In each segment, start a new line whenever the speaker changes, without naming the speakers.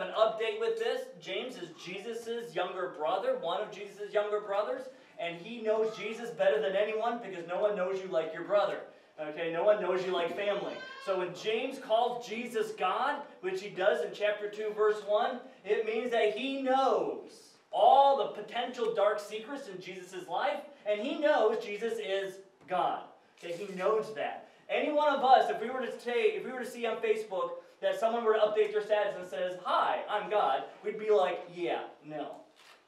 of an update with this. James is Jesus' younger brother, one of Jesus' younger brothers, and he knows Jesus better than anyone because no one knows you like your brother. Okay, no one knows you like family. So when James calls Jesus God, which he does in chapter 2, verse 1, it means that he knows all the potential dark secrets in Jesus' life, and he knows Jesus is God. Okay, he knows that. Any one of us, if we were to say, if we were to see on Facebook that someone were to update their status and says, Hi, I'm God, we'd be like, Yeah, no.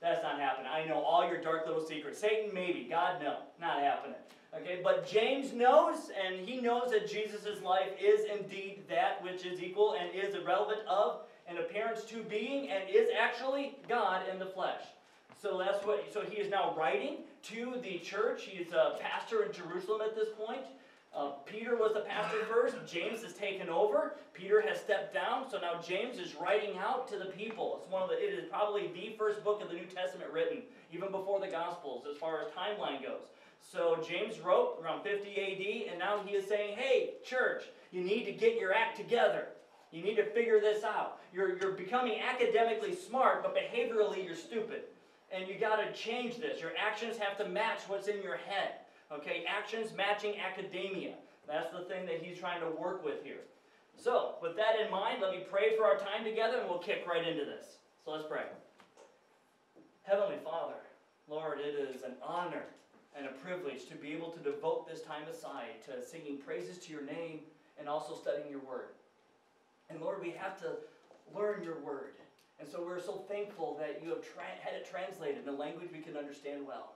That's not happening. I know all your dark little secrets. Satan, maybe. God, no. Not happening. Okay, but James knows, and he knows that Jesus' life is indeed that which is equal and is irrelevant of an appearance to being and is actually God in the flesh. So that's what. So he is now writing to the church. He's a pastor in Jerusalem at this point. Uh, Peter was the pastor first. James has taken over. Peter has stepped down. So now James is writing out to the people. It's one of the. It is probably the first book of the New Testament written, even before the Gospels, as far as timeline goes. So James wrote around 50 AD, and now he is saying, "Hey, church, you need to get your act together. You need to figure this out. You're you're becoming academically smart, but behaviorally you're stupid, and you got to change this. Your actions have to match what's in your head." Okay, actions matching academia. That's the thing that he's trying to work with here. So, with that in mind, let me pray for our time together and we'll kick right into this. So let's pray. Heavenly Father, Lord, it is an honor and a privilege to be able to devote this time aside to singing praises to your name and also studying your word. And Lord, we have to learn your word. And so we're so thankful that you have had it translated in a language we can understand well.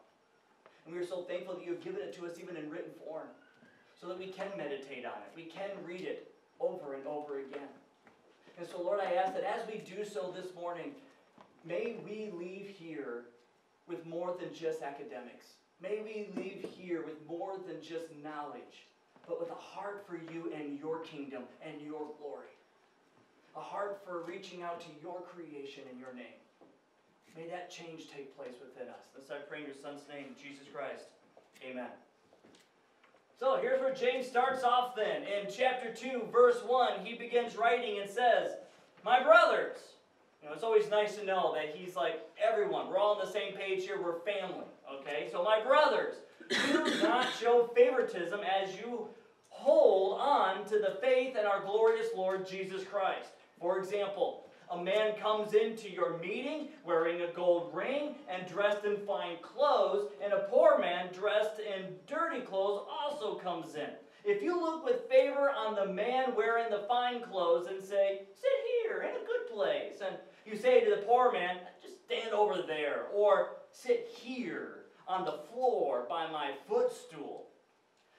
And we are so thankful that you have given it to us even in written form so that we can meditate on it. We can read it over and over again. And so, Lord, I ask that as we do so this morning, may we leave here with more than just academics. May we leave here with more than just knowledge, but with a heart for you and your kingdom and your glory. A heart for reaching out to your creation in your name. May that change take place within us. This I pray in your Son's name, Jesus Christ. Amen. So here's where James starts off then. In chapter 2, verse 1, he begins writing and says, My brothers. You know, it's always nice to know that he's like, everyone, we're all on the same page here, we're family. Okay? So, my brothers, do not show favoritism as you hold on to the faith in our glorious Lord Jesus Christ. For example, a man comes into your meeting wearing a gold ring and dressed in fine clothes, and a poor man dressed in dirty clothes also comes in. If you look with favor on the man wearing the fine clothes and say, Sit here in a good place, and you say to the poor man, Just stand over there, or sit here on the floor by my footstool.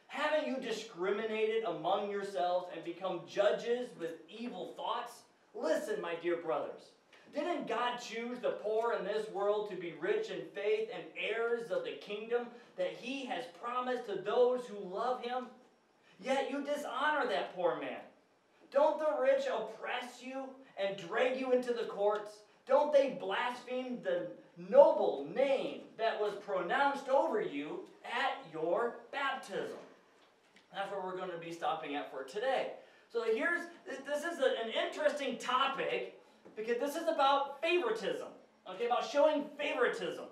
Haven't you discriminated among yourselves and become judges with evil thoughts? Listen, my dear brothers. Didn't God choose the poor in this world to be rich in faith and heirs of the kingdom that he has promised to those who love him? Yet you dishonor that poor man. Don't the rich oppress you and drag you into the courts? Don't they blaspheme the noble name that was pronounced over you at your baptism? That's where we're going to be stopping at for today. So here's, this is an interesting topic because this is about favoritism, okay, about showing favoritism.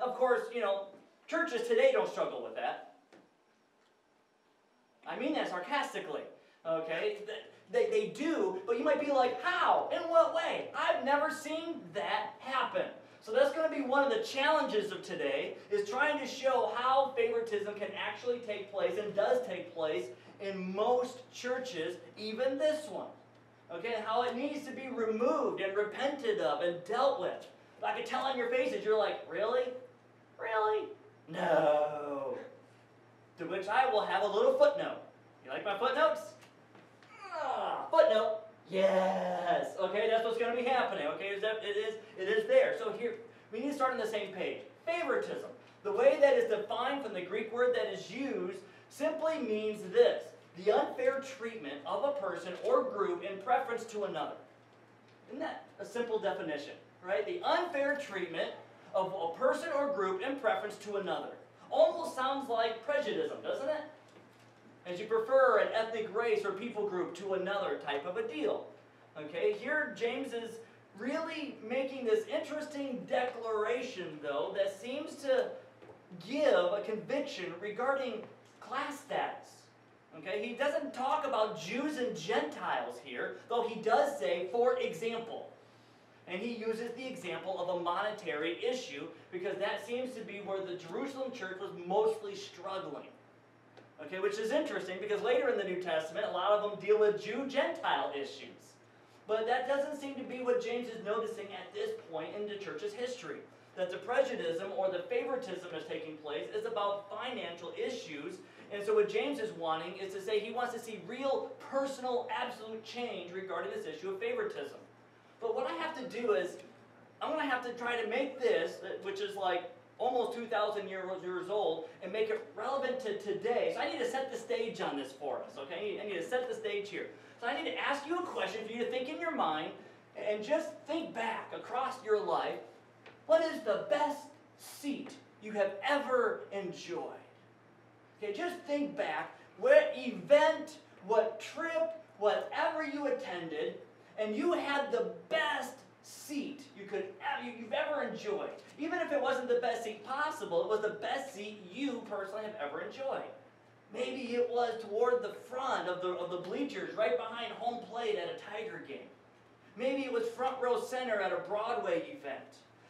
Of course, you know, churches today don't struggle with that. I mean that sarcastically, okay? They, they do, but you might be like, how? In what way? I've never seen that happen. So that's going to be one of the challenges of today, is trying to show how favoritism can actually take place and does take place in most churches, even this one. Okay, how it needs to be removed and repented of and dealt with. I can tell on your faces, you're like, really? Really? No. To which I will have a little footnote. You like my footnotes? Ah, footnote. Yes. Okay, that's what's going to be happening. Okay, it is, it is there. So here, we need to start on the same page. Favoritism. The way that is defined from the Greek word that is used simply means this the unfair treatment of a person or group in preference to another. Isn't that a simple definition, right? The unfair treatment of a person or group in preference to another. Almost sounds like prejudice, doesn't it? As you prefer an ethnic race or people group to another type of a deal. Okay, here James is really making this interesting declaration, though, that seems to give a conviction regarding class status. Okay, he doesn't talk about Jews and Gentiles here, though he does say, for example. And he uses the example of a monetary issue because that seems to be where the Jerusalem church was mostly struggling. Okay, which is interesting because later in the New Testament, a lot of them deal with Jew Gentile issues. But that doesn't seem to be what James is noticing at this point in the church's history. That the prejudice or the favoritism is taking place is about financial issues. And so what James is wanting is to say he wants to see real, personal, absolute change regarding this issue of favoritism. But what I have to do is, I'm going to have to try to make this, which is like almost 2,000 years old, and make it relevant to today. So I need to set the stage on this for us, okay? I need to set the stage here. So I need to ask you a question for you to think in your mind and just think back across your life. What is the best seat you have ever enjoyed? Okay, just think back. What event, what trip, whatever you attended, and you had the best seat you could you've ever enjoyed. Even if it wasn't the best seat possible, it was the best seat you personally have ever enjoyed. Maybe it was toward the front of the, of the bleachers, right behind home plate at a Tiger game. Maybe it was front row center at a Broadway event.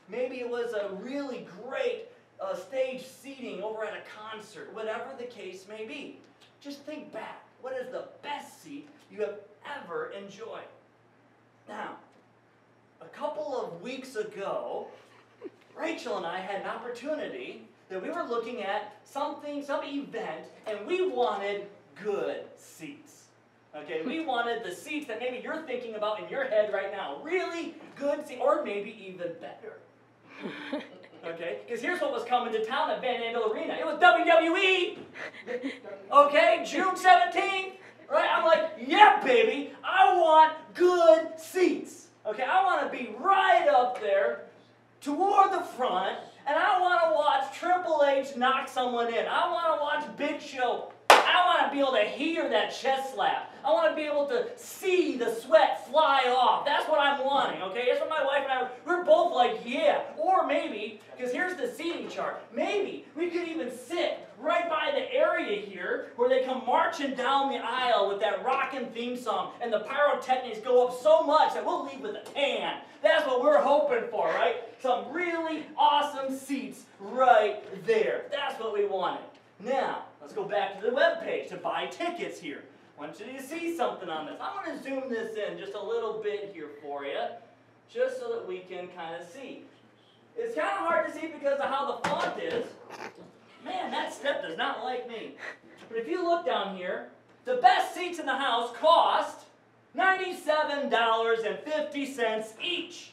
Maybe it was a really great uh, stage seating over at a concert. Whatever the case may be. Just think back. What is the best seat you have ever enjoyed? Now, a couple of weeks ago, Rachel and I had an opportunity that we were looking at something, some event, and we wanted good seats. Okay, we wanted the seats that maybe you're thinking about in your head right now. Really good seats, or maybe even better. Okay, because here's what was coming to town at Van Andel Arena. It was WWE. Okay, June 17th. Right? I'm like, yeah, baby, I want good seats. Okay, I want to be right up there toward the front and I want to watch Triple H knock someone in. I want to watch Big Show. I want to be able to hear that chest slap. I want to be able to see the sweat fly off. That's what I'm wanting, okay? That's what my wife and I, we're both like, yeah. Or maybe, because here's the seating chart, maybe we could even sit right by the area here where they come marching down the aisle with that rockin' theme song and the pyrotechnics go up so much that we'll leave with a tan. That's what we're hoping for, right? Some really awesome seats right there. That's what we wanted. Now, let's go back to the web page to buy tickets here. I want you to see something on this. I'm going to zoom this in just a little bit here for you, just so that we can kind of see. It's kind of hard to see because of how the font is. Man, that step does not like me. But if you look down here, the best seats in the house cost $97.50 each.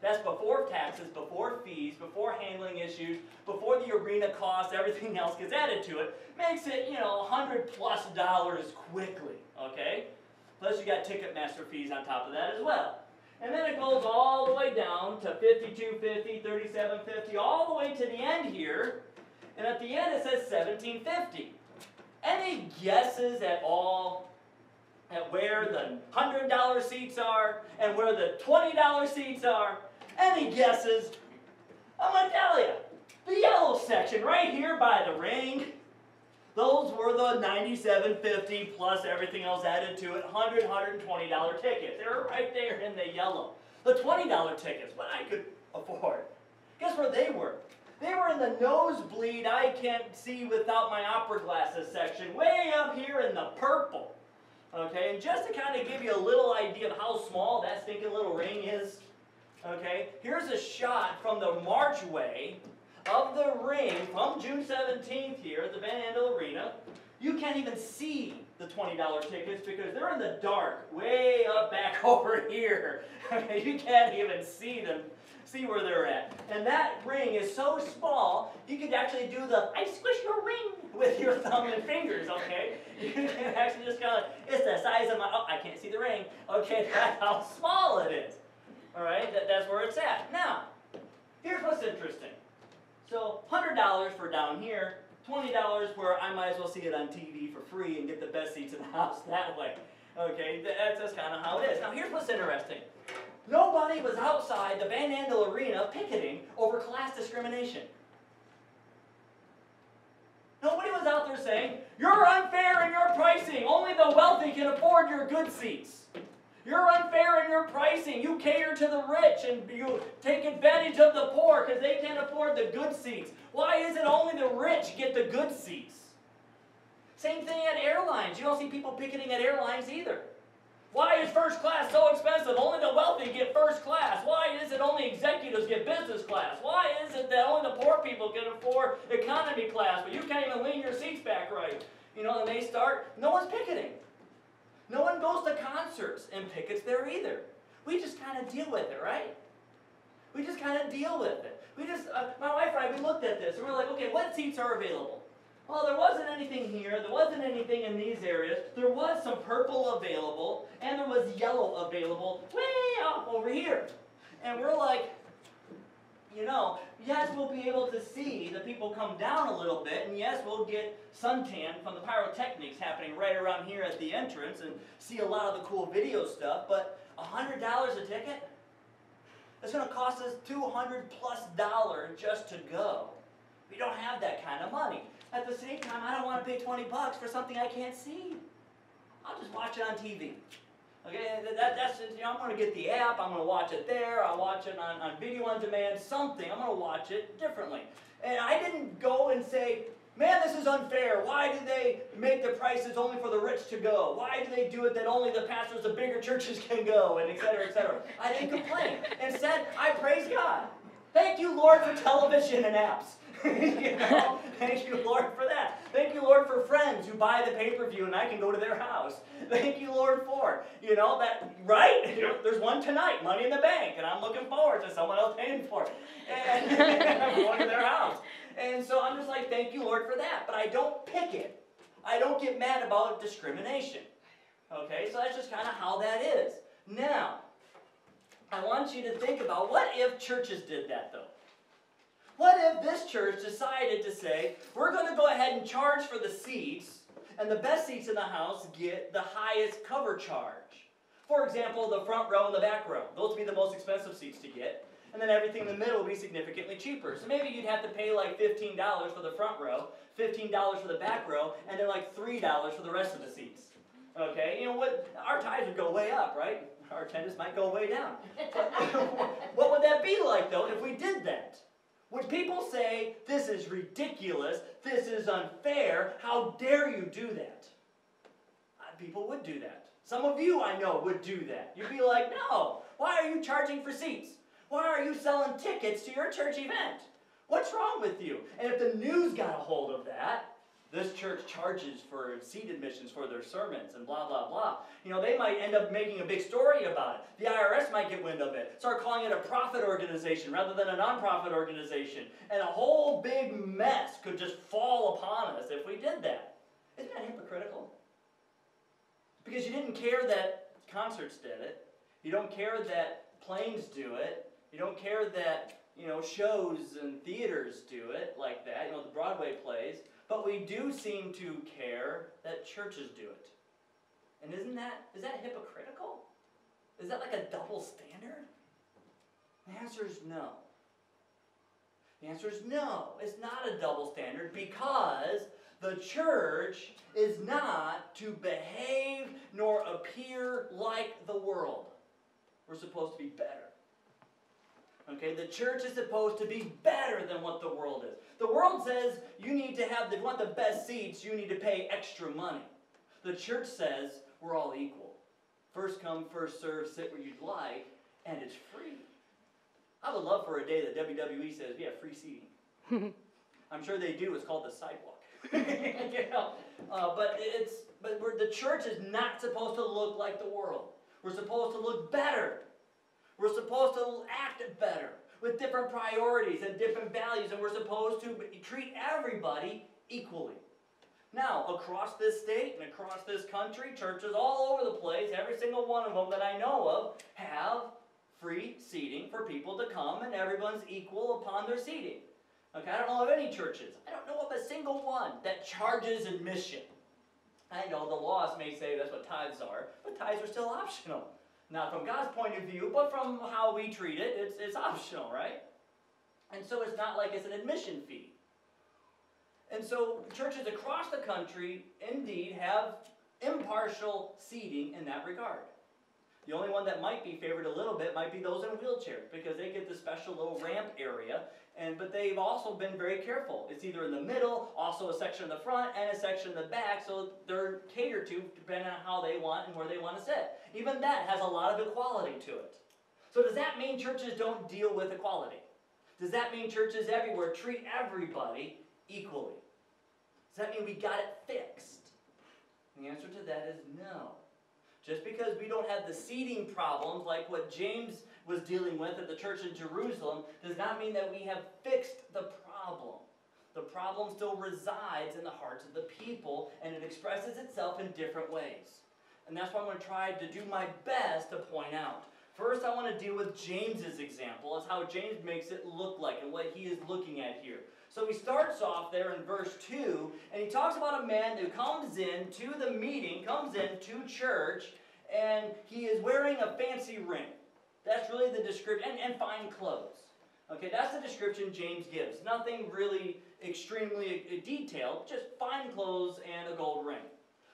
That's before taxes, before fees, before handling issues, before the arena costs, everything else gets added to it. Makes it, you know, 100 plus dollars quickly, okay? Plus you got Ticketmaster fees on top of that as well. And then it goes all the way down to 52.50, 37.50, all the way to the end here. And at the end it says 17.50. Any guesses at all at where the $100 seats are and where the $20 seats are? Any guesses? I'm to tell you. The yellow section right here by the ring, those were the 97.50 plus everything else added to it, $100, $120 tickets. They were right there in the yellow. The $20 tickets, what I could afford. Guess where they were? They were in the nosebleed, I can't see without my opera glasses section, way up here in the purple. Okay, and just to kind of give you a little idea of how small that stinking little ring is, Okay, here's a shot from the marchway of the ring from June 17th here at the Van Andel Arena. You can't even see the $20 tickets because they're in the dark, way up back over here. You can't even see them, see where they're at. And that ring is so small, you could actually do the I squish your ring with your thumb and fingers, okay? You can actually just kind of, it's the size of my, oh, I can't see the ring. Okay, that's how small it is. All right, that, that's where it's at. Now, here's what's interesting. So, $100 for down here, $20 where I might as well see it on TV for free and get the best seats in the house that way. Okay, that's, that's kind of how it is. Now, here's what's interesting. Nobody was outside the Van Andel Arena picketing over class discrimination. Nobody was out there saying, You're unfair in your pricing. Only the wealthy can afford your good seats. You're unfair in your pricing. You cater to the rich and you take advantage of the poor because they can't afford the good seats. Why is it only the rich get the good seats? Same thing at airlines. You don't see people picketing at airlines either. Why is first class so expensive? Only the wealthy get first class. Why is it only executives get business class? Why is it that only the poor people can afford economy class, but you can't even lean your seats back right? You know, and they start, no one's picketing. No one goes to concerts and pickets there either. We just kind of deal with it, right? We just kind of deal with it. We just, uh, my wife and I, we looked at this and we're like, okay, what seats are available? Well, there wasn't anything here. There wasn't anything in these areas. There was some purple available, and there was yellow available way off over here. And we're like, you know, yes, we'll be able to see the people come down a little bit, and yes, we'll get suntan from the pyrotechnics happening right around here at the entrance and see a lot of the cool video stuff, but $100 a ticket? It's going to cost us 200 plus dollars just to go. We don't have that kind of money. At the same time, I don't want to pay 20 bucks for something I can't see. I'll just watch it on TV. Okay, that, that's you know, I'm going to get the app. I'm going to watch it there. I'll watch it on, on video on demand. Something. I'm going to watch it differently. And I didn't go and say, man, this is unfair. Why do they make the prices only for the rich to go? Why do they do it that only the pastors of bigger churches can go? And et cetera, et cetera. I didn't complain. Instead, I praise God. Thank you, Lord, for television and apps. you know, thank you, Lord, for that. Thank you, Lord, for friends who buy the pay-per-view and I can go to their house. Thank you, Lord, for you know that right. Yep. There's one tonight, Money in the Bank, and I'm looking forward to someone else paying for it, and I'm going to their house. And so I'm just like, thank you, Lord, for that. But I don't pick it. I don't get mad about discrimination. Okay, so that's just kind of how that is. Now, I want you to think about what if churches did that though? What if this church decided to say, we're going to go ahead and charge for the seats, and the best seats in the house get the highest cover charge? For example, the front row and the back row. Those would be the most expensive seats to get. And then everything in the middle would be significantly cheaper. So maybe you'd have to pay like $15 for the front row, $15 for the back row, and then like $3 for the rest of the seats. Okay, you know what? Our tithes would go way up, right? Our attendance might go way down. what would that be like though if we did that? Would people say, this is ridiculous, this is unfair, how dare you do that? Uh, people would do that. Some of you, I know, would do that. You'd be like, no, why are you charging for seats? Why are you selling tickets to your church event? What's wrong with you? And if the news got a hold of that, this church charges for seat admissions for their sermons and blah, blah, blah. You know, they might end up making a big story about it. The IRS might get wind of it, start calling it a profit organization rather than a nonprofit organization. And a whole big mess could just fall upon us if we did that. Isn't that hypocritical? Because you didn't care that concerts did it. You don't care that planes do it. You don't care that, you know, shows and theaters do it like that. You know, the Broadway plays. But we do seem to care that churches do it. And isn't that, is that hypocritical? Is that like a double standard? The answer is no. The answer is no. It's not a double standard because the church is not to behave nor appear like the world. We're supposed to be better. Okay, the church is supposed to be better than what the world is. The world says you need to have, if you want the best seats, you need to pay extra money. The church says we're all equal. First come, first serve, sit where you'd like, and it's free. I would love for a day that WWE says we have free seating. I'm sure they do. It's called the sidewalk. you know? Uh, but it's but the church is not supposed to look like the world. We're supposed to look better. We're supposed to act better with different priorities and different values, and we're supposed to treat everybody equally. Now, across this state and across this country, churches all over the place, every single one of them that I know of, have free seating for people to come, and everyone's equal upon their seating. Okay, I don't know of any churches. I don't know of a single one that charges admission. I know the laws may say that's what tithes are, but tithes are still optional. Not from God's point of view, but from how we treat it, it's, it's optional, right? And so it's not like it's an admission fee. And so churches across the country indeed have impartial seating in that regard. The only one that might be favored a little bit might be those in wheelchairs because they get the special little ramp area. And but they've also been very careful. It's either in the middle, also a section in the front, and a section in the back, so they're catered to depending on how they want and where they want to sit. Even that has a lot of equality to it. So does that mean churches don't deal with equality? Does that mean churches everywhere treat everybody equally? Does that mean we got it fixed? And the answer to that is no. Just because we don't have the seating problems like what James was dealing with at the church in Jerusalem does not mean that we have fixed the problem. The problem still resides in the hearts of the people and it expresses itself in different ways. And that's what I'm going to try to do my best to point out. First, I want to deal with James's example as how James makes it look like and what he is looking at here. So he starts off there in verse 2, and he talks about a man who comes in to the meeting, comes in to church, and he is wearing a fancy ring. That's really the description, and, and fine clothes. Okay, that's the description James gives. Nothing really extremely uh, detailed, just fine clothes and a gold ring.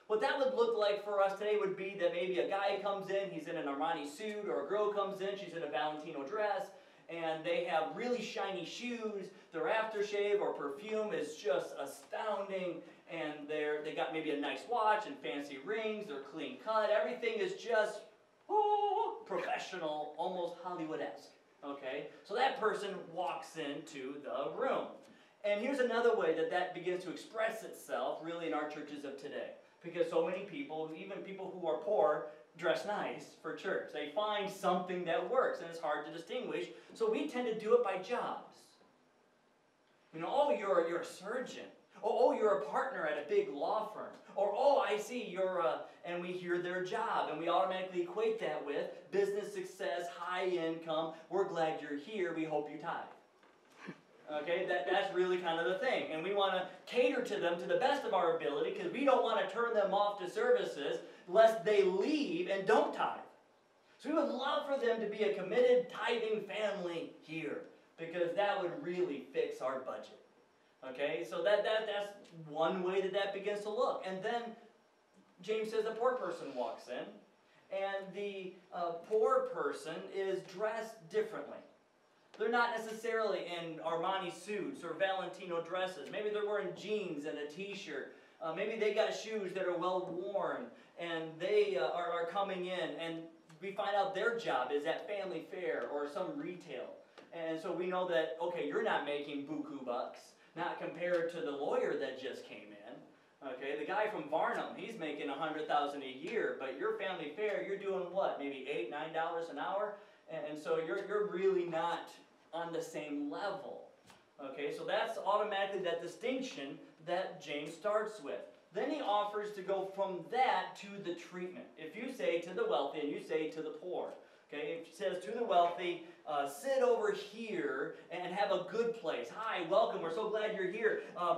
What that would look like for us today would be that maybe a guy comes in, he's in an Armani suit, or a girl comes in, she's in a Valentino dress, and they have really shiny shoes. Their aftershave or perfume is just astounding, and they're they got maybe a nice watch and fancy rings. They're clean cut. Everything is just oh, professional, almost Hollywood-esque. Okay, so that person walks into the room. And here's another way that that begins to express itself really in our churches of today. Because so many people, even people who are poor, dress nice for church. They find something that works, and it's hard to distinguish. So we tend to do it by jobs. You know, oh, you're, you're a surgeon. Oh, oh, you're a partner at a big law firm. Or, oh, I see, you're a, and we hear their job, and we automatically equate that with business success, high income. We're glad you're here. We hope you tithe. Okay, that, that's really kind of the thing. And we want to cater to them to the best of our ability because we don't want to turn them off to services lest they leave and don't tithe. So we would love for them to be a committed tithing family here because that would really fix our budget. Okay, so that, that, that's one way that that begins to look. And then James says a poor person walks in, and the uh, poor person is dressed differently. They're not necessarily in Armani suits or Valentino dresses. Maybe they're wearing jeans and a t-shirt. Uh, maybe they got shoes that are well worn and they uh, are, are coming in and we find out their job is at Family Fare or some retail. And so we know that, okay, you're not making buku bucks, not compared to the lawyer that just came in. Okay, the guy from Varnum, he's making a hundred thousand a year, but your Family Fare, you're doing what? Maybe eight, nine dollars an hour? And so you're, you're really not on the same level. Okay, so that's automatically that distinction that James starts with. Then he offers to go from that to the treatment. If you say to the wealthy and you say to the poor, okay, it says to the wealthy, uh, sit over here and have a good place. Hi, welcome. We're so glad you're here. Uh,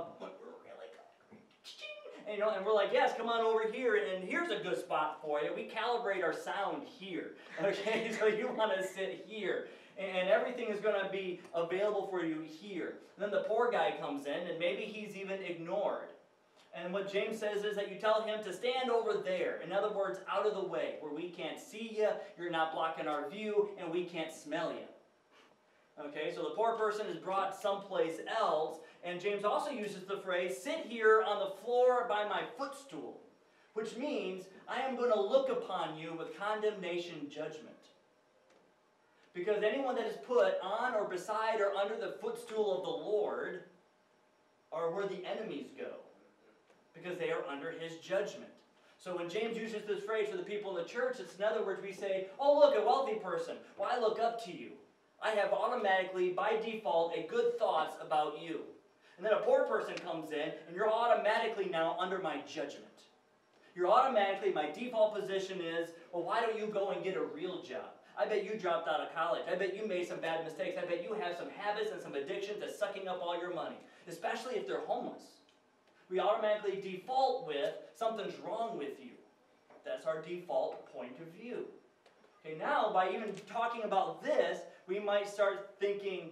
and, you know, and we're like, yes, come on over here, and here's a good spot for you. We calibrate our sound here, okay? so you want to sit here and everything is going to be available for you here. And then the poor guy comes in, and maybe he's even ignored. And what James says is that you tell him to stand over there. In other words, out of the way, where we can't see you, you're not blocking our view, and we can't smell you. Okay, so the poor person is brought someplace else, and James also uses the phrase, sit here on the floor by my footstool, which means I am going to look upon you with condemnation judgment. Because anyone that is put on or beside or under the footstool of the Lord are where the enemies go. Because they are under his judgment. So when James uses this phrase for the people in the church, it's in other words, we say, oh, look, a wealthy person. Well, I look up to you. I have automatically, by default, a good thoughts about you. And then a poor person comes in, and you're automatically now under my judgment. You're automatically, my default position is, well, why don't you go and get a real job? I bet you dropped out of college. I bet you made some bad mistakes. I bet you have some habits and some addictions to sucking up all your money, especially if they're homeless. We automatically default with something's wrong with you. That's our default point of view. Okay, now by even talking about this, we might start thinking,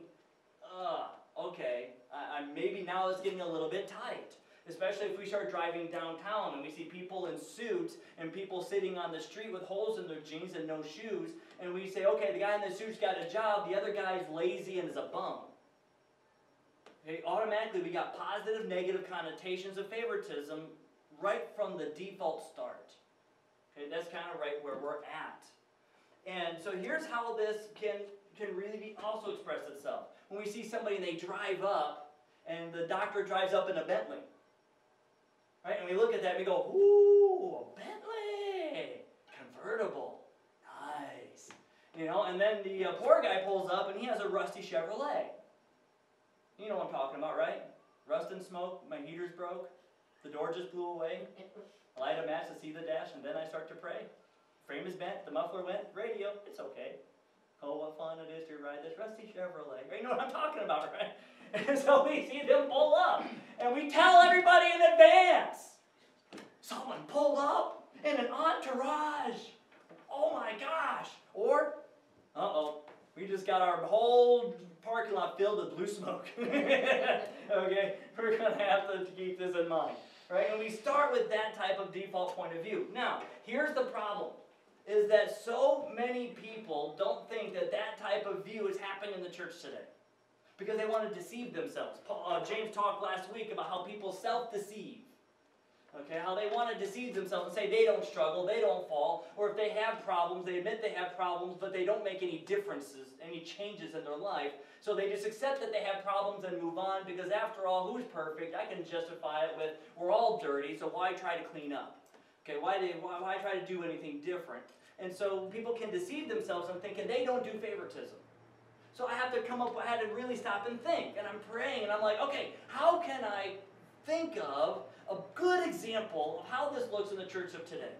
uh, okay, I, I, maybe now it's getting a little bit tight. Especially if we start driving downtown and we see people in suits and people sitting on the street with holes in their jeans and no shoes, and we say, okay, the guy in the suit's got a job, the other guy's lazy and is a bum. Okay, automatically we got positive, negative connotations of favoritism right from the default start. Okay, that's kind of right where we're at. And so here's how this can, can really be also express itself. When we see somebody and they drive up, and the doctor drives up in a Bentley. Right? And we look at that and we go, ooh, a Bentley! Convertible. Nice. You know, and then the uh, poor guy pulls up and he has a rusty Chevrolet. You know what I'm talking about, right? Rust and smoke, my heater's broke, the door just blew away. I light a match to see the dash, and then I start to pray. Frame is bent, the muffler went, radio, it's okay. Oh, what fun it is to ride this rusty Chevrolet. You know what I'm talking about, right? And so we see them pull up, and we tell everybody in advance. Someone pulled up in an entourage. Oh my gosh. Or, uh-oh, we just got our whole parking lot filled with blue smoke. okay, we're going to have to keep this in mind. Right? And we start with that type of default point of view. Now, here's the problem is that so many people don't think that that type of view is happening in the church today because they want to deceive themselves. Paul, uh, James talked last week about how people self-deceive. Okay, how they want to deceive themselves and say they don't struggle, they don't fall, or if they have problems, they admit they have problems, but they don't make any differences, any changes in their life. So they just accept that they have problems and move on because after all, who's perfect? I can justify it with we're all dirty, so why try to clean up? Okay, why, do, why, why try to do anything different? And so people can deceive themselves on thinking they don't do favoritism. So I have to come up, I had to really stop and think. And I'm praying and I'm like, okay, how can I think of a good example of how this looks in the church of today?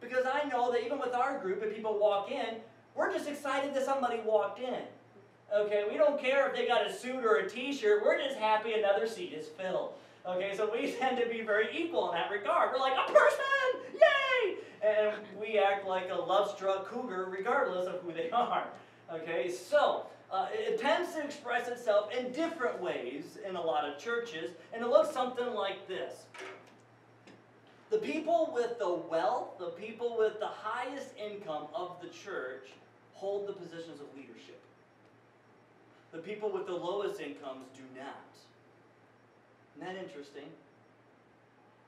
Because I know that even with our group, if people walk in, we're just excited that somebody walked in. Okay, we don't care if they got a suit or a t-shirt, we're just happy another seat is filled. Okay, so we tend to be very equal in that regard. We're like, a person! Yay! And we act like a love-struck cougar regardless of who they are. Okay, so uh, it tends to express itself in different ways in a lot of churches, and it looks something like this. The people with the wealth, the people with the highest income of the church, hold the positions of leadership. The people with the lowest incomes do not. Isn't that interesting?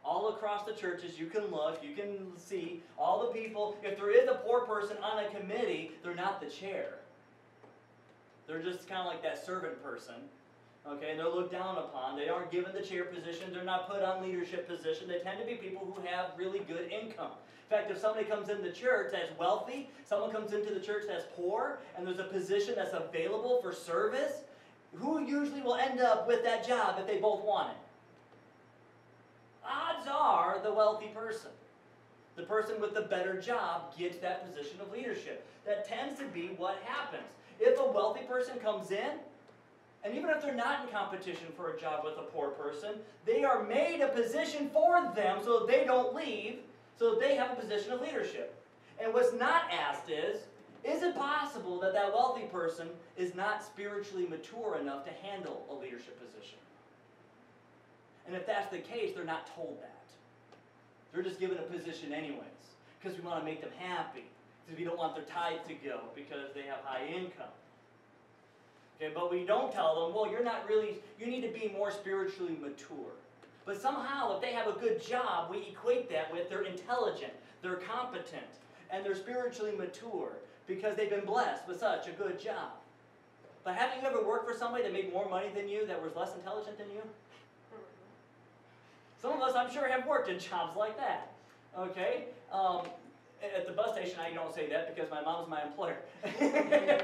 All across the churches, you can look, you can see all the people. If there is a poor person on a committee, they're not the chair. They're just kind of like that servant person. Okay, and they're looked down upon. They aren't given the chair position. They're not put on leadership position. They tend to be people who have really good income. In fact, if somebody comes in the church that's wealthy, someone comes into the church that's poor, and there's a position that's available for service, who usually will end up with that job if they both want it? Odds are the wealthy person. The person with the better job gets that position of leadership. That tends to be what happens. If a wealthy person comes in, and even if they're not in competition for a job with a poor person, they are made a position for them so they don't leave, so they have a position of leadership. And what's not asked is, is it possible that that wealthy person is not spiritually mature enough to handle a leadership position? And if that's the case, they're not told that. They're just given a position anyways, because we want to make them happy we don't want their tithe to go because they have high income. Okay, but we don't tell them, well, you're not really, you need to be more spiritually mature. But somehow, if they have a good job, we equate that with they're intelligent, they're competent, and they're spiritually mature because they've been blessed with such a good job. But haven't you ever worked for somebody that made more money than you, that was less intelligent than you? Some of us, I'm sure, have worked in jobs like that. Okay? Um, at the bus station, I don't say that because my mom's my employer.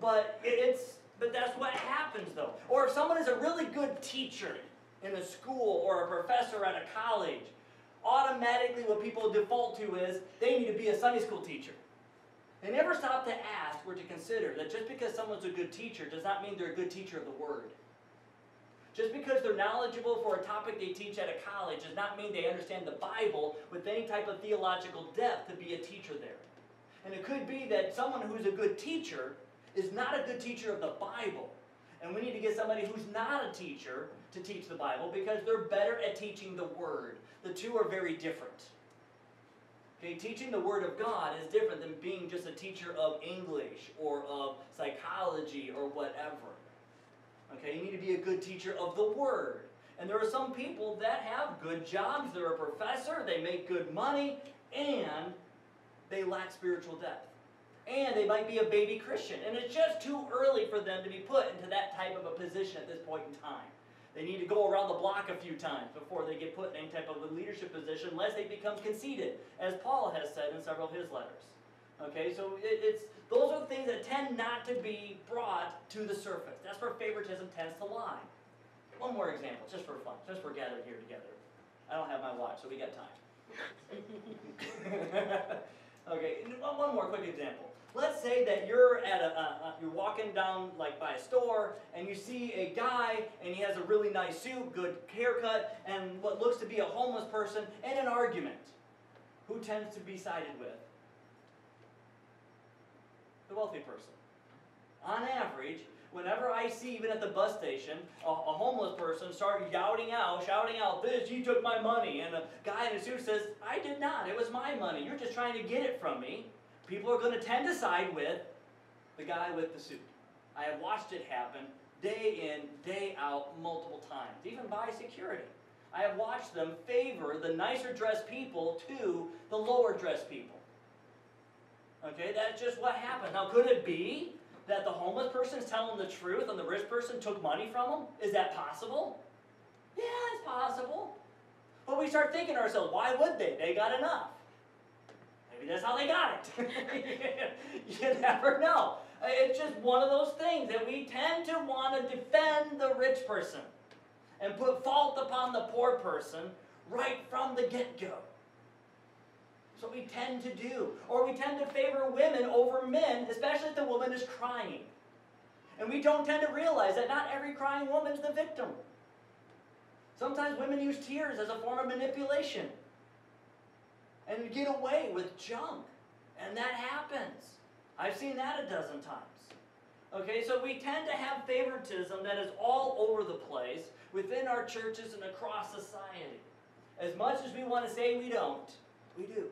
but it's but that's what happens though. Or if someone is a really good teacher in a school or a professor at a college, automatically what people default to is they need to be a Sunday school teacher. They never stop to ask or to consider that just because someone's a good teacher does not mean they're a good teacher of the word. Just because they're knowledgeable for a topic they teach at a college does not mean they understand the Bible with any type of theological depth to be a teacher there. And it could be that someone who's a good teacher is not a good teacher of the Bible. And we need to get somebody who's not a teacher to teach the Bible because they're better at teaching the Word. The two are very different. Okay, teaching the Word of God is different than being just a teacher of English or of psychology or whatever. Okay, you need to be a good teacher of the Word. And there are some people that have good jobs, they're a professor, they make good money, and they lack spiritual depth. And they might be a baby Christian. And it's just too early for them to be put into that type of a position at this point in time. They need to go around the block a few times before they get put in any type of a leadership position, unless they become conceited, as Paul has said in several of his letters. Okay, so it, it's those are things that tend not to be brought to the surface. That's where favoritism tends to lie. One more example, just for fun, just for gathered here together. I don't have my watch, so we got time. okay, one more quick example. Let's say that you're at a, you're walking down like by a store and you see a guy and he has a really nice suit, good haircut, and what looks to be a homeless person in an argument. Who tends to be sided with? The wealthy person. On average, whenever I see, even at the bus station, a, a, homeless person start shouting out, shouting out, this, you took my money, and a guy in a suit says, I did not, it was my money, you're just trying to get it from me, people are going to tend to side with the guy with the suit. I have watched it happen day in, day out, multiple times, even by security. I have watched them favor the nicer dressed people to the lower dressed people. Okay, that's just what happened. Now, could it be that the homeless person is telling the truth and the rich person took money from them? Is that possible? Yeah, it's possible. But we start thinking to ourselves, why would they? They got enough. Maybe that's how they got it. you never know. It's just one of those things that we tend to want to defend the rich person and put fault upon the poor person right from the get go. So we tend to do. Or we tend to favor women over men, especially if the woman is crying. And we don't tend to realize that not every crying woman is the victim. Sometimes women use tears as a form of manipulation and get away with junk. And that happens. I've seen that a dozen times. Okay, so we tend to have favoritism that is all over the place within our churches and across society. As much as we want to say we don't, we do.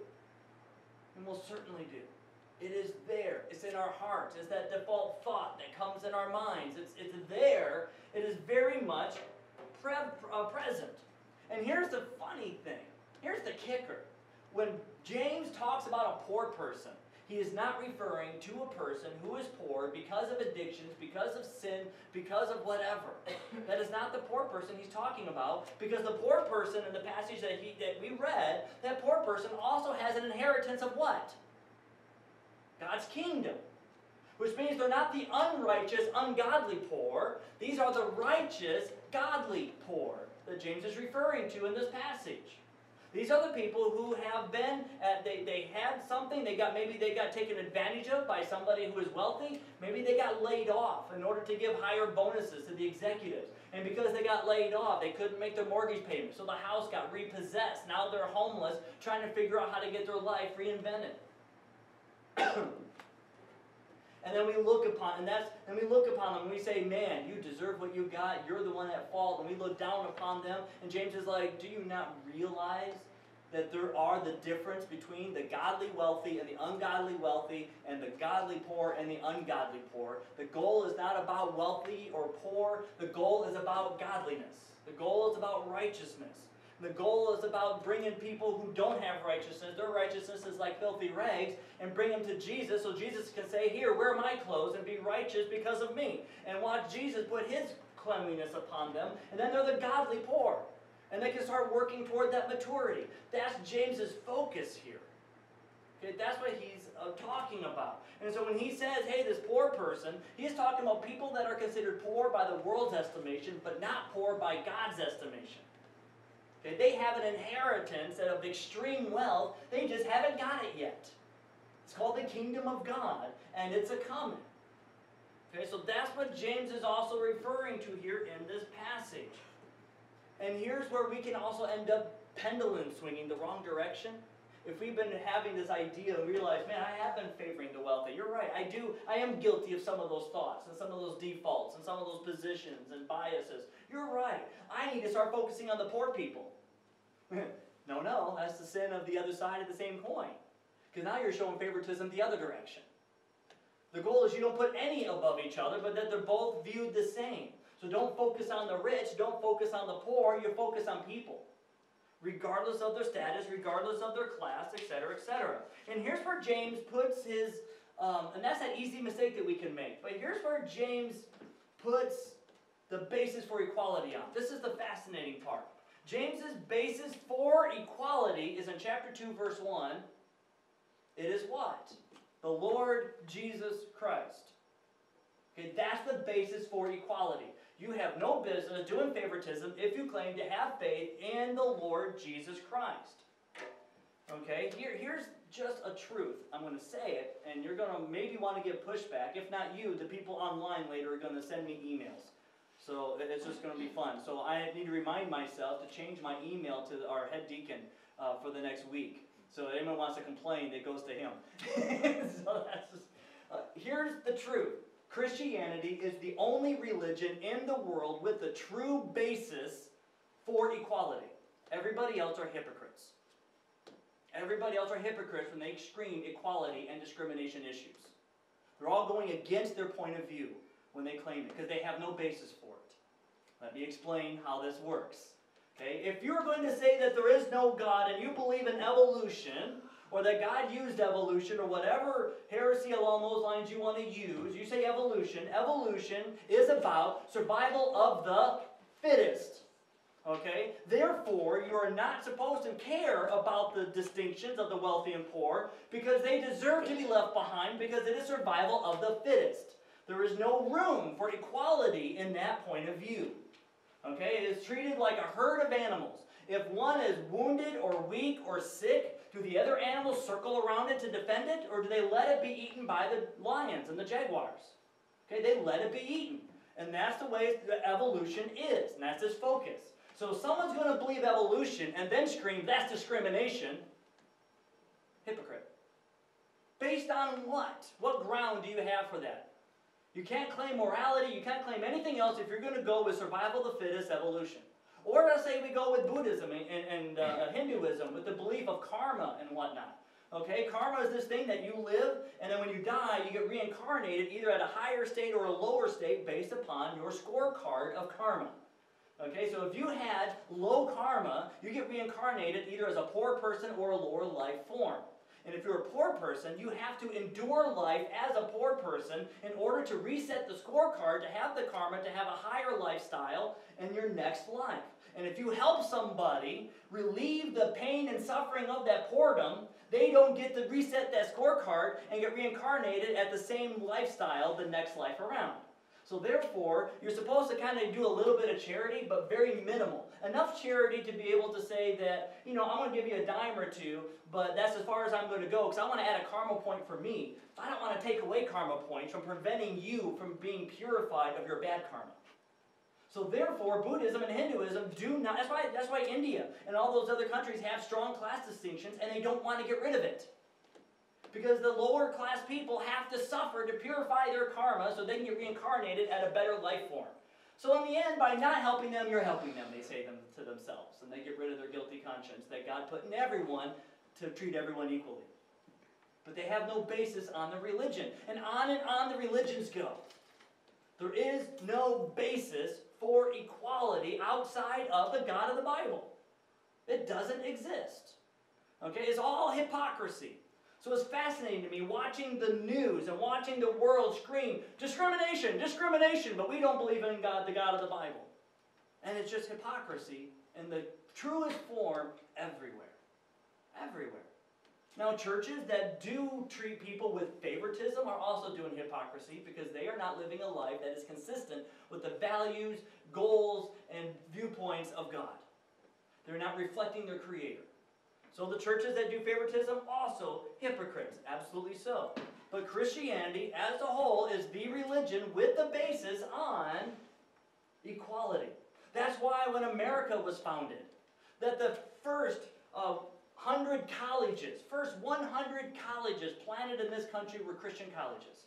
And we'll certainly do. It is there. It's in our hearts. It's that default thought that comes in our minds. It's, it's there. It is very much pre- uh, present. And here's the funny thing. Here's the kicker. When James talks about a poor person, he is not referring to a person who is poor because of addictions, because of sin, because of whatever. that is not the poor person he's talking about, because the poor person in the passage that, he, that we read, that poor person also has an inheritance of what? God's kingdom. Which means they're not the unrighteous, ungodly poor. These are the righteous, godly poor that James is referring to in this passage. These the people who have been, uh, they, they had something, they got maybe they got taken advantage of by somebody who is wealthy. Maybe they got laid off in order to give higher bonuses to the executives. And because they got laid off, they couldn't make their mortgage payment. So the house got repossessed. Now they're homeless, trying to figure out how to get their life reinvented. And then we look upon, and that's, and we look upon them and we say, man, you deserve what you got. You're the one at fault. And we look down upon them. And James is like, do you not realize that there are the difference between the godly wealthy and the ungodly wealthy and the godly poor and the ungodly poor. The goal is not about wealthy or poor. The goal is about godliness. The goal is about righteousness. The goal is about bringing people who don't have righteousness, their righteousness is like filthy rags, and bring them to Jesus so Jesus can say, Here, wear my clothes and be righteous because of me. And watch Jesus put his cleanliness upon them, and then they're the godly poor. And they can start working toward that maturity. That's James's focus here. Okay, that's what he's uh, talking about. And so when he says, hey, this poor person, he's talking about people that are considered poor by the world's estimation, but not poor by God's estimation. Okay, they have an inheritance of extreme wealth, they just haven't got it yet. It's called the kingdom of God, and it's a coming. Okay, so that's what James is also referring to here in this passage. And here's where we can also end up pendulum swinging the wrong direction. if we've been having this idea and realize, man, I have been favoring the wealthy. You're right. I do. I am guilty of some of those thoughts and some of those defaults and some of those positions and biases. You're right. I need to start focusing on the poor people. no, no. That's the sin of the other side of the same coin. Because now you're showing favoritism the other direction. The goal is you don't put any above each other, but that they're both viewed the same. So don't focus on the rich, don't focus on the poor, you focus on people regardless of their status, regardless of their class, etc., etc. And here's where James puts his, um, and that's that easy mistake that we can make. But here's where James puts the basis for equality on. This is the fascinating part. James's basis for equality is in chapter 2, verse 1. It is what? The Lord Jesus Christ. Okay, that's the basis for equality. You have no business doing favoritism if you claim to have faith in the Lord Jesus Christ. Okay, Here, here's just a truth. I'm going to say it, and you're going to maybe want to get pushback. If not you, the people online later are going to send me emails. So it's just going to be fun. So I need to remind myself to change my email to our head deacon uh, for the next week. So if anyone wants to complain, it goes to him. so that's just, uh, here's the truth. Christianity is the only religion in the world with a true basis for equality. Everybody else are hypocrites. Everybody else are hypocrites when they scream equality and discrimination issues. They're all going against their point of view when they claim it because they have no basis. Let me explain how this works. Okay? If you're going to say that there is no God and you believe in evolution, or that God used evolution, or whatever heresy along those lines you want to use, you say evolution. Evolution is about survival of the fittest. Okay? Therefore, you are not supposed to care about the distinctions of the wealthy and poor because they deserve to be left behind because it is survival of the fittest. There is no room for equality in that point of view. Okay? It is treated like a herd of animals. If one is wounded or weak or sick, do the other animals circle around it to defend it, or do they let it be eaten by the lions and the jaguars? Okay, they let it be eaten. And that's the way the evolution is, and that's its focus. So if someone's going to believe evolution and then scream, that's discrimination, hypocrite. Based on what? What ground do you have for that? You can't claim morality, you can't claim anything else if you're going to go with survival of the fittest evolution. Or let's say we go with Buddhism and, and uh, Hinduism with the belief of karma and whatnot. Okay, karma is this thing that you live, and then when you die, you get reincarnated either at a higher state or a lower state based upon your scorecard of karma. Okay, so if you had low karma, you get reincarnated either as a poor person or a lower life form. And if you're a poor person, you have to endure life as a poor person in order to reset the scorecard, to have the karma, to have a higher lifestyle in your next life. And if you help somebody relieve the pain and suffering of that poordom, they don't get to reset that scorecard and get reincarnated at the same lifestyle the next life around. So therefore, you're supposed to kind of do a little bit of charity, but very minimal. Enough charity to be able to say that, you know, I'm going to give you a dime or two, but that's as far as I'm going to go because I want to add a karma point for me. I don't want to take away karma points from preventing you from being purified of your bad karma. So therefore, Buddhism and Hinduism do not, that's why, that's why India and all those other countries have strong class distinctions and they don't want to get rid of it. Because the lower class people have to suffer to purify their karma so they can get reincarnated at a better life form. So in the end, by not helping them, you're helping them, they say them to themselves. And they get rid of their guilty conscience that God put in everyone to treat everyone equally. But they have no basis on the religion. And on and on the religions go. There is no basis for equality outside of the God of the Bible. It doesn't exist. Okay, it's all hypocrisy. So it's fascinating to me watching the news and watching the world scream, discrimination, discrimination, but we don't believe in God, the God of the Bible. And it's just hypocrisy in the truest form everywhere. Everywhere. Now, churches that do treat people with favoritism are also doing hypocrisy because they are not living a life that is consistent with the values, goals, and viewpoints of God. They're not reflecting their Creator. So the churches that do favoritism, also hypocrites. Absolutely so. But Christianity as a whole is the religion with the basis on equality. That's why when America was founded, that the first uh, 100 colleges, first 100 colleges planted in this country were Christian colleges.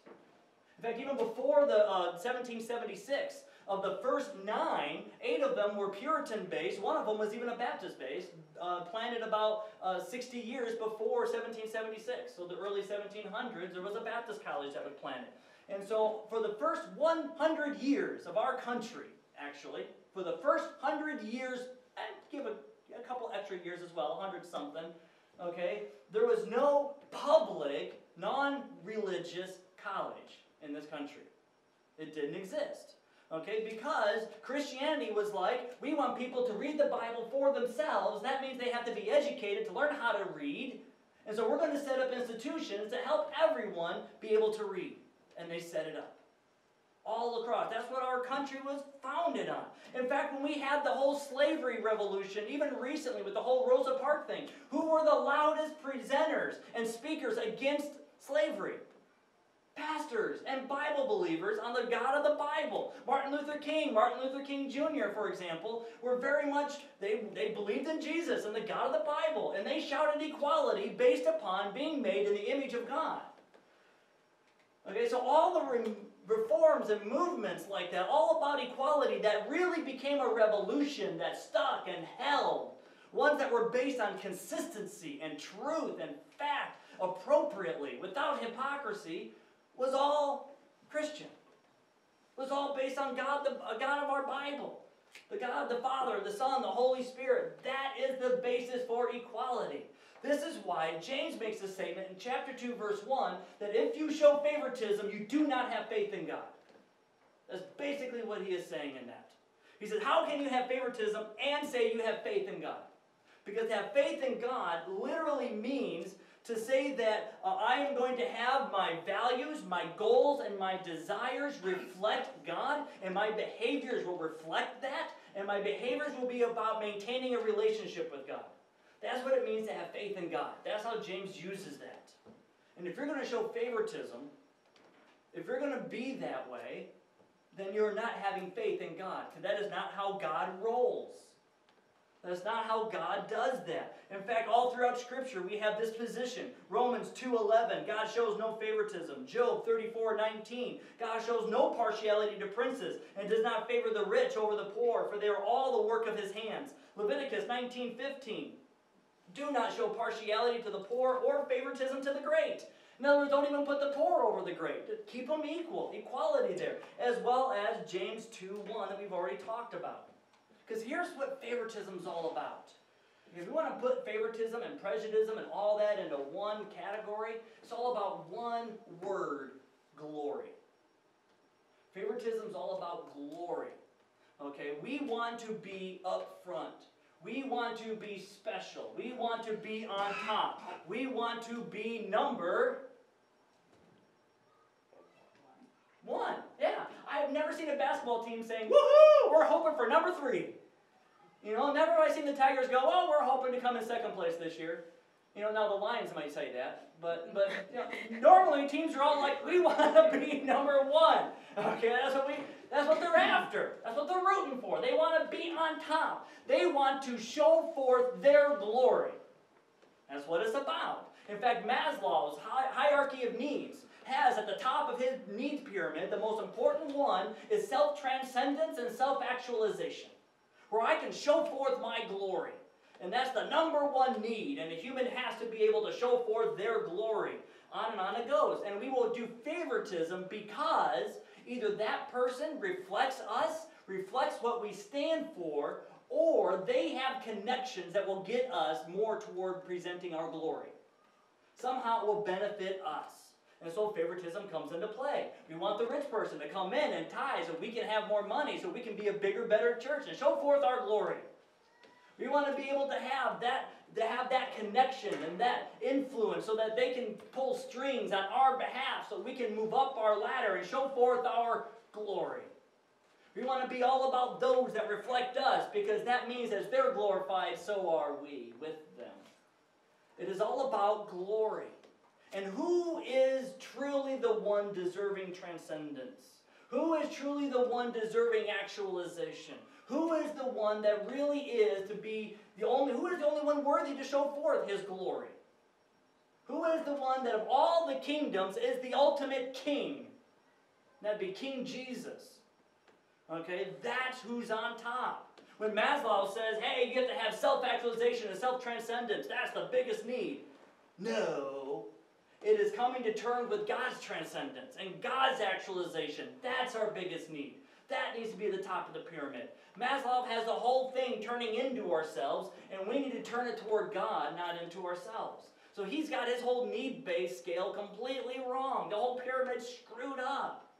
In fact, even before the uh, 1776, of the first nine, eight of them were Puritan based. One of them was even a Baptist based, uh, planted about uh, 60 years before 1776. So the early 1700s, there was a Baptist college that was planted. And so for the first 100 years of our country, actually, for the first 100 years, and give a, a couple extra years as well, 100 something, okay, there was no public, non religious college in this country. It didn't exist. Okay, because Christianity was like, we want people to read the Bible for themselves. That means they have to be educated to learn how to read. And so we're going to set up institutions to help everyone be able to read. And they set it up. All across. That's what our country was founded on. In fact, when we had the whole slavery revolution, even recently with the whole Rosa Parks thing, who were the loudest presenters and speakers against slavery? Pastors and Bible believers on the God of the Bible. Martin Luther King, Martin Luther King Jr., for example, were very much, they, they believed in Jesus and the God of the Bible, and they shouted equality based upon being made in the image of God. Okay, so all the re reforms and movements like that, all about equality, that really became a revolution that stuck and held. Ones that were based on consistency and truth and fact appropriately, without hypocrisy, was all Christian. Was all based on God, the uh, God of our Bible. The God, the Father, the Son, the Holy Spirit. That is the basis for equality. This is why James makes a statement in chapter 2, verse 1, that if you show favoritism, you do not have faith in God. That's basically what he is saying in that. He says, How can you have favoritism and say you have faith in God? Because to have faith in God literally means to say that uh, I am going to have my values, my goals, and my desires reflect God, and my behaviors will reflect that, and my behaviors will be about maintaining a relationship with God. That's what it means to have faith in God. That's how James uses that. And if you're going to show favoritism, if you're going to be that way, then you're not having faith in God, because that is not how God rolls. That's not how God does that. In fact, all throughout Scripture, we have this position. Romans 2.11, God shows no favoritism. Job 34.19, God shows no partiality to princes and does not favor the rich over the poor, for they are all the work of his hands. Leviticus 19.15, do not show partiality to the poor or favoritism to the great. In other words, don't even put the poor over the great. Keep them equal, equality there. As well as James 2.1 that we've already talked about. Because here's what favoritism is all about. If we want to put favoritism and prejudice and all that into one category, it's all about one word glory. Favoritism is all about glory. Okay, we want to be up front. We want to be special. We want to be on top. We want to be number one. Yeah, I've never seen a basketball team saying, woohoo, we're hoping for number three. You know, never have I seen the Tigers go, oh, we're hoping to come in second place this year. You know, now the Lions might say that, but but you know, normally teams are all like, we want to be number one. Okay, that's what we that's what they're after. That's what they're rooting for. They want to be on top. They want to show forth their glory. That's what it's about. In fact, Maslow's hierarchy of needs has at the top of his needs pyramid, the most important one is self transcendence and self actualization, where I can show forth my glory. And that's the number one need. And a human has to be able to show forth their glory. On and on it goes. And we will do favoritism because either that person reflects us, reflects what we stand for, or they have connections that will get us more toward presenting our glory. Somehow it will benefit us. And so favoritism comes into play. We want the rich person to come in and tithe so we can have more money, so we can be a bigger, better church and show forth our glory. We want to be able to have that to have that connection and that influence so that they can pull strings on our behalf so we can move up our ladder and show forth our glory. We want to be all about those that reflect us because that means as they're glorified, so are we with them. It is all about glory. And who is truly the one deserving transcendence? Who is truly the one deserving actualization? Who is the one that really is to be the only, who is the only one worthy to show forth his glory? Who is the one that of all the kingdoms is the ultimate king? That'd be King Jesus. Okay, that's who's on top. When Maslow says, hey, you have to have self actualization and self transcendence, that's the biggest need. No. It is coming to terms with God's transcendence and God's actualization. That's our biggest need. That needs to be the top of the pyramid. Maslow has the whole thing turning into ourselves, and we need to turn it toward God, not into ourselves. So he's got his whole need based scale completely wrong. The whole pyramid's screwed up.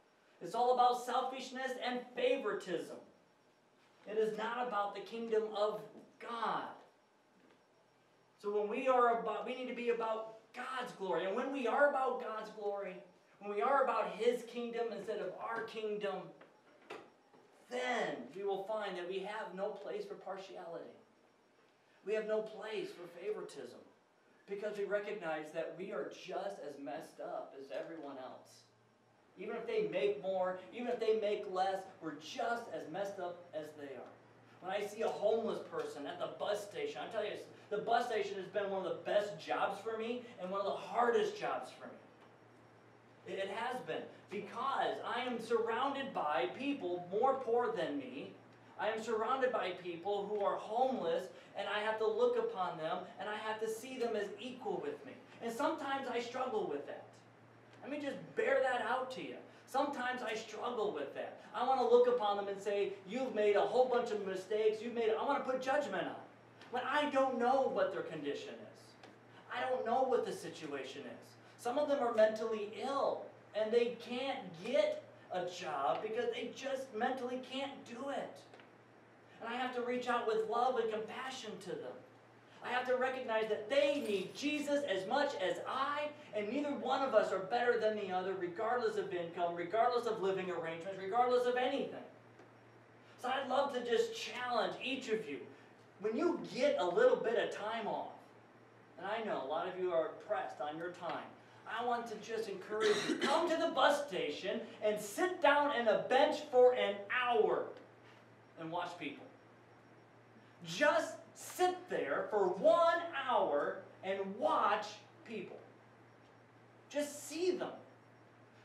It's all about selfishness and favoritism. It is not about the kingdom of God. So when we are about, we need to be about God's glory. And when we are about God's glory, when we are about His kingdom instead of our kingdom, then we will find that we have no place for partiality. We have no place for favoritism because we recognize that we are just as messed up as everyone else. Even if they make more, even if they make less, we're just as messed up as they are. When I see a homeless person at the bus station, I tell you, the bus station has been one of the best jobs for me and one of the hardest jobs for me. It has been because I am surrounded by people more poor than me. I am surrounded by people who are homeless, and I have to look upon them and I have to see them as equal with me. And sometimes I struggle with that. Let me just bear that out to you. Sometimes I struggle with that. I want to look upon them and say, You've made a whole bunch of mistakes. You've made, I want to put judgment on when I don't know what their condition is. I don't know what the situation is. Some of them are mentally ill and they can't get a job because they just mentally can't do it. And I have to reach out with love and compassion to them. I have to recognize that they need Jesus as much as I, and neither one of us are better than the other, regardless of income, regardless of living arrangements, regardless of anything. So I'd love to just challenge each of you when you get a little bit of time off, and I know a lot of you are pressed on your time, I want to just encourage you come to the bus station and sit down on a bench for an hour and watch people. Just sit there for one hour and watch people. Just see them.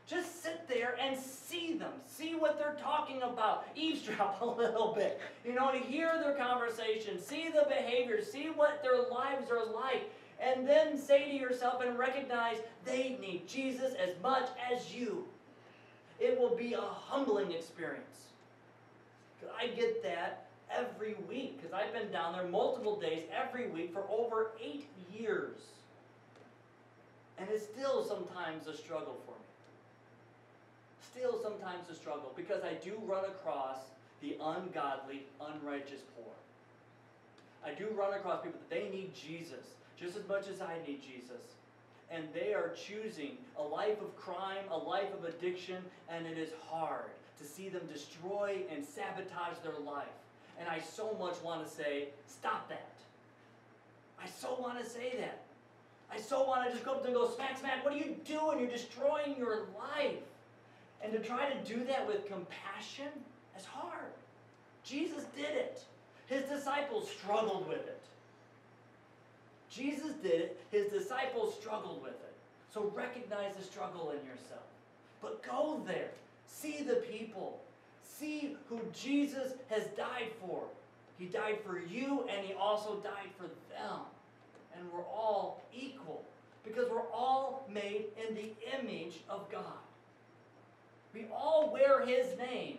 Just sit there and see them. See what they're talking about. Eavesdrop a little bit. You know, to hear their conversation. See the behavior. See what their lives are like. And then say to yourself and recognize they need Jesus as much as you. It will be a humbling experience. I get that every week because I've been down there multiple days every week for over eight years. And it's still sometimes a struggle for me still sometimes a struggle because I do run across the ungodly, unrighteous poor. I do run across people that they need Jesus just as much as I need Jesus. And they are choosing a life of crime, a life of addiction, and it is hard to see them destroy and sabotage their life. And I so much want to say, stop that. I so want to say that. I so want to just go up and go, smack, smack, what are you doing? You're destroying your life. And to try to do that with compassion is hard. Jesus did it. His disciples struggled with it. Jesus did it. His disciples struggled with it. So recognize the struggle in yourself. But go there. See the people. See who Jesus has died for. He died for you and he also died for them. And we're all equal because we're all made in the image of God. We all wear his name.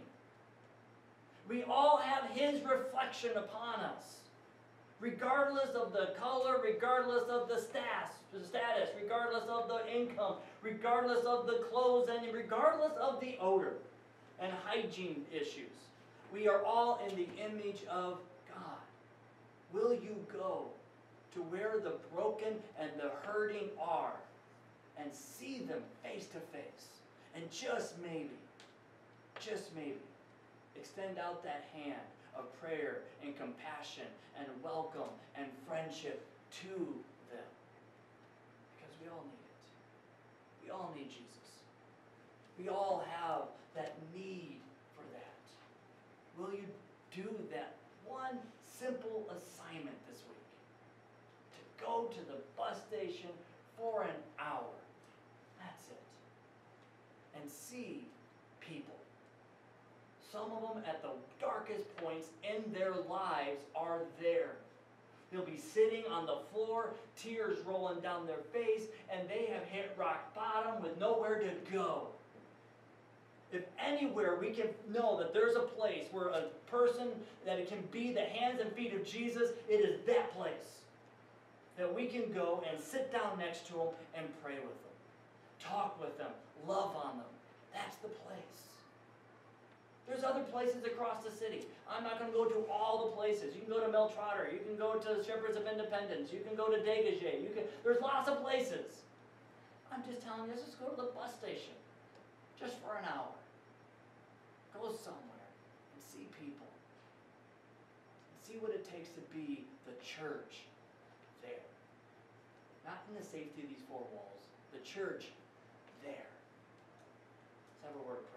We all have his reflection upon us. Regardless of the color, regardless of the status, regardless of the income, regardless of the clothes, and regardless of the odor and hygiene issues. We are all in the image of God. Will you go to where the broken and the hurting are and see them face to face? And just maybe, just maybe, extend out that hand of prayer and compassion and welcome and friendship to them. Because we all need it. We all need Jesus. We all have that need for that? Will you do that one simple assignment this week? To go to the bus station for an hour. That's it. And see people. Some of them at the darkest points in their lives are there. They'll be sitting on the floor, tears rolling down their face, and they have hit rock bottom with nowhere to go. If anywhere we can know that there's a place where a person that it can be the hands and feet of Jesus, it is that place. That we can go and sit down next to them and pray with them, talk with them, love on them. That's the place. There's other places across the city. I'm not going to go to all the places. You can go to Mel Trotter. You can go to Shepherds of Independence. You can go to Dégagé. You can. There's lots of places. I'm just telling you, just go to the bus station, just for an hour. Go somewhere and see people. And see what it takes to be the church there. Not in the safety of these four walls. The church there. Let's